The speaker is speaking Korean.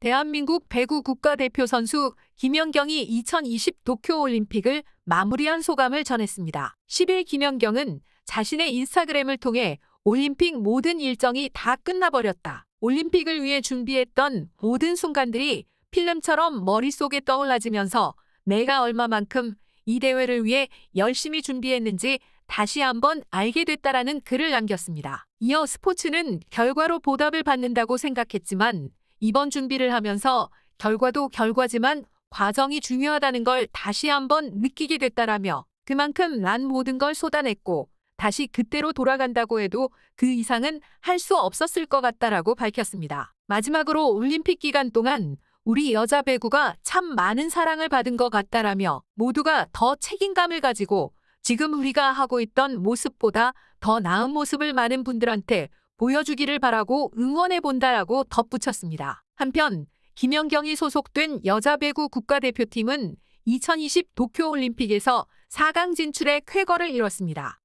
대한민국 배구 국가대표 선수 김연경이 2020 도쿄올림픽을 마무리한 소감을 전했습니다. 10일 김연경은 자신의 인스타그램을 통해 올림픽 모든 일정이 다 끝나버렸다. 올림픽을 위해 준비했던 모든 순간들이 필름처럼 머릿속에 떠올라지면서 내가 얼마만큼 이 대회를 위해 열심히 준비했는지 다시 한번 알게 됐다라는 글을 남겼습니다. 이어 스포츠는 결과로 보답을 받는다고 생각했지만 이번 준비를 하면서 결과도 결과지만 과정이 중요하다는 걸 다시 한번 느끼게 됐다라며 그만큼 난 모든 걸 쏟아냈고 다시 그때로 돌아간다고 해도 그 이상은 할 수 없었을 것 같다라고 밝혔습니다. 마지막으로 올림픽 기간 동안 우리 여자 배구가 참 많은 사랑을 받은 것 같다라며 모두가 더 책임감을 가지고 지금 우리가 하고 있던 모습보다 더 나은 모습을 많은 분들한테 보여주기를 바라고 응원해 본다라고 덧붙였습니다. 한편 김연경이 소속된 여자 배구 국가대표팀은 2020 도쿄올림픽에서 4강 진출의 쾌거를 이뤘습니다.